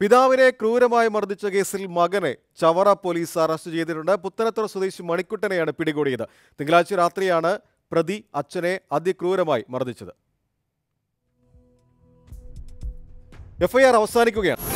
പിതാവിനെ ക്രൂരമായി മർദ്ദിച്ച കേസിൽ മകനെ ചവറ പോലീസ് അറസ്റ്റ് ചെയ്തിട്ടുണ്ട്. പുത്തനത്തുറ സ്വദേശി മണിക്കുട്ടനെയാണ് പിടികൂടിയത്. തിങ്കളാഴ്ച രാത്രിയാണ് പ്രതി അച്ഛനെ അതിക്രൂരമായി മർദ്ദിച്ചത്. എഫ്ഐആർ അവസാനിക്കുകയാണ്.